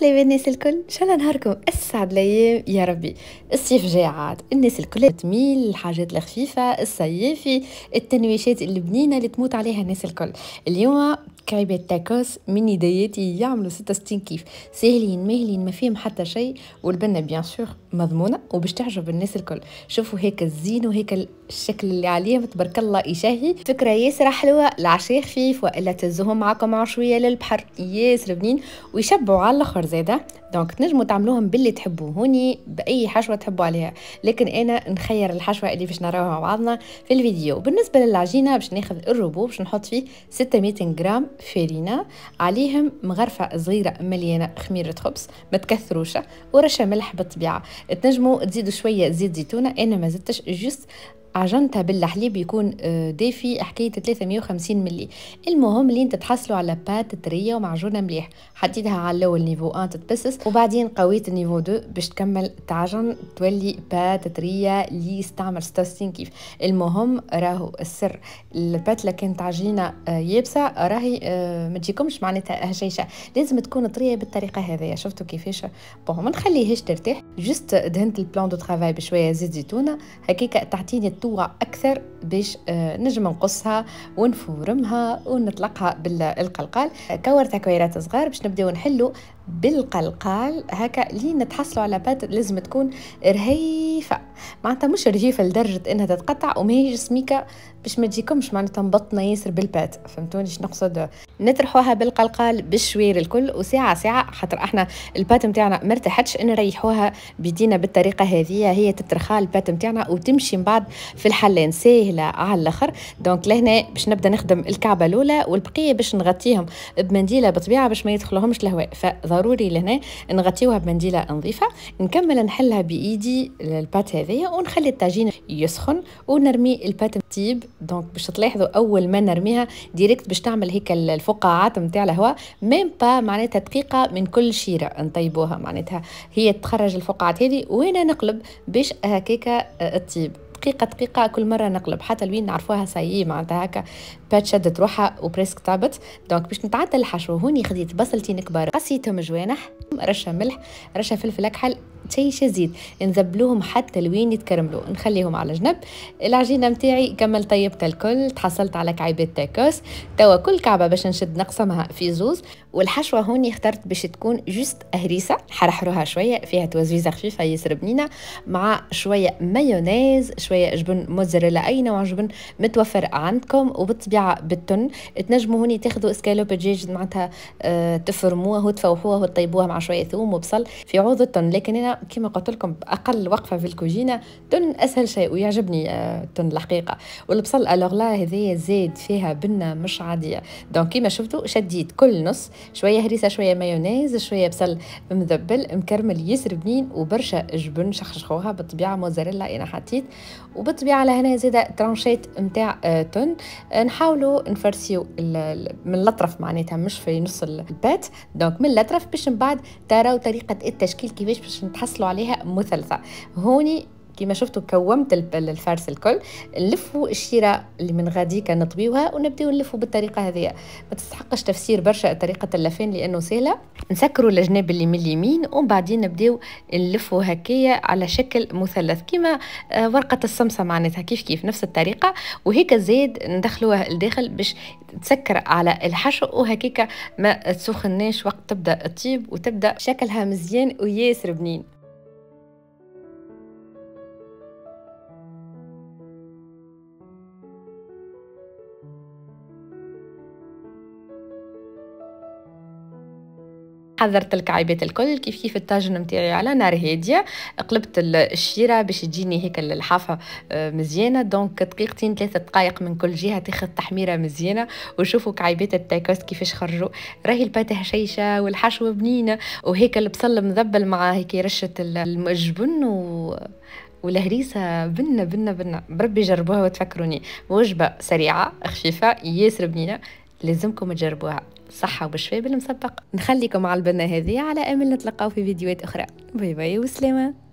عسلامة الناس الكل. إن شاء الله نهاركم اسعد الأيام يا ربي. الصيف جاي عاد. الناس الكل تميل. الحاجات الخفيفة الصيفي التنويشات البنينه اللي تموت عليها الناس الكل. اليوم كعبة تاكوس من يدياتي يعملوا 66 كيف. ساهلين ماهلين ما فيهم حتى شيء والبنة bien sûr مضمونة وباش تعجب الناس الكل. شوفوا هاك الزين وهاك الشكل اللي عليهم تبارك الله يشهي فكرة ياسر حلوة العشاء خفيف وإلا تهزوهم معكم مع شوية للبحر. ياسر بنين ويشبعوا على الأخر زاده donc تنجموا تعملوهم باللي تحبوه هوني بأي حشوة تحبوا عليها. لكن أنا نخير الحشوة اللي باش نراوها مع بعضنا في الفيديو. بالنسبة للعجينة باش ناخذ الروبو باش نحط فيه 600 غرام فارينه عليهم مغرفة صغيرة مليانة خميرة خبز ما تكثروش ورشة ملح بالطبيعة. تنجموا تزيدوا شوية زيت زيتونة أنا ما زدتش juste عجنتها بالحليب يكون آه، دافي. حكاية 350 ملي المهم لين تتحصلوا على pâte طرية ومعجونة مليح. حطيتها على الأول niveau 1 تتبسس. وبعدين قويت ال niveau 2 باش تكمل تعجن تولي pâte طرية اللي يستعمل 66 كيف. المهم راهو السر. ال pâte اللي كانت عجينة يابسة راهي آه، ما تجيكمش معناتها هشيشة لازم تكون طرية بالطريقة هذه شفتوا كيفاش؟ bon ما نخليهاش ترتاح. juste دهنت ال plan de travail بشوية زيت زيتونة. هكيك تعطيني تطوع أكثر باش آه، نجم نقصها ونفورمها ونطلقها بالقلقال. كورتها كويرات صغار باش نبداو نحلو بالقلقال هكا لين نتحصلوا على بات لازم تكون رهيفة. معناتها مش رهيفة لدرجة إنها تتقطع وما هي سميكة باش ما تجيكمش معناتها مبطنه ياسر بالبات. فهمتوني؟ إيش نقصد؟ نطرحوها بالقلقال بالشوير الكل وساعة ساعة خاطر إحنا البات نتاعنا ما ارتاحتش نريحوها بدينا بالطريقة هذه هي تترخى البات نتاعنا وتمشي من بعد في الحلين ساهله على الآخر. donc لهنا باش نبدأ نخدم الكعبة الأولى والبقية باش نغطيهم بمنديلة بطبيعة باش ما يدخلهمش الهواء فضروري لهنا نغطيوها بمنديلة نظيفة نكمل نحلها بإيدي ال pâte هذيا ونخلي الطاجين يسخن ونرمي ال pâte تيب donc باش تلاحظوا أول ما نرميها direct باش تعمل هيك الفقاعات نتاع الهواء même pas معناتها دقيقة من كل شيرة نطيبوها معناتها. هي تخرج الفقاعات هذه وين نقلب باش هكاكا تطيب دقيقة دقيقة كل مرة نقلب. حتى لوين نعرفوها سايي معناتها هكا. pâte شدت روحها و presque طابت. donc باش نتعدل الحشو هوني خديت بصلتين كبار قصيتهم جوانح رشة ملح رشة فلفل أكحل. تيش زيت نذبلوهم حتى لوين يتكرملوا. نخليهم على جنب. العجينة متاعي كمل طيبت الكل تحصلت على كعيبات تاكوس. توا كل كعبة باش نشد نقسمها في زوز. والحشوة هوني اخترت باش تكون juste هريسة. حرحروها شوية. فيها توزويزه خفيفة ياسر بنينه مع شوية مايونيز شوية جبن موزاريلا أي نوع جبن متوفر عندكم وبالطبيعه بالتن. تنجموا هوني تاخذوا اسكالوب دجاج معناتها آه تفرموها وتفوحوها وتطيبوها مع شوية ثوم وبصل في عوض التن. لكن أنا كما قلت لكم بأقل وقفة في الكوجينة تن أسهل شيء ويعجبني آه، تن الحقيقة. والبصل الوغ لا هذه زاد فيها بنة مش عادية. donc كما شفتوا شديت كل نص شوية هريسة شوية مايونيز شوية بصل مذبل مكرمل يسر بنين وبرشا جبن شخشخوها بالطبيعة موزاريلا أنا حطيت. وبالطبيعة لهنا زاد tranchettes نتاع آه، تن نحاولوا نفرسيو من الاطرف معناتها مش في نص ال pâte donc من الاطرف باش من بعد تراو طريقة التشكيل كيفاش باش نتحصلوا عليها مثلثة. هوني كما شفتوا كملت ال farce الكل. نلفوا الشيرة اللي من غاديك نطويوها ونبداو نلفوا بالطريقة هذه. ما تستحقش تفسير برشا طريقة اللفين لأنه سهلة. نسكروا الجناب اللي من اليمين ومن بعدين نبداو نلفوا هكايا على شكل مثلث. كما آه، ورقة السمسة معناتها. كيف كيف؟ نفس الطريقة. وهيك زيد ندخلوها لداخل باش تسكر على الحشو. وهكيك ما تسخناش وقت تبدأ تطيب وتبدأ شكلها مزيان وياسر بنين. حضرت الكعيبات الكل. كيف كيف الطاجن نتاعي على نار هادية. قلبت الشيرة باش تجيني هيك الحافة آه، مزيانة. donc دقيقتين ثلاثة دقائق من كل جهة تاخذ تحميرة مزيانة. وشوفوا كعيبات التاكوس كيفاش خرجوا. راهي الباتة هشيشة والحشوة بنينة. وهيك البصل مذبل مع هيك رشة الجبن و والهريسة بنة بنة بنة. بربي جربوها وتفكروني. وجبة سريعة خفيفة ياسر بنينة. لازمكم تجربوها. صحة وبشفاء بالمسبق نخليكم على البنة هذه على أمل نتلقاو في فيديوهات أخرى. باي باي وسلامة.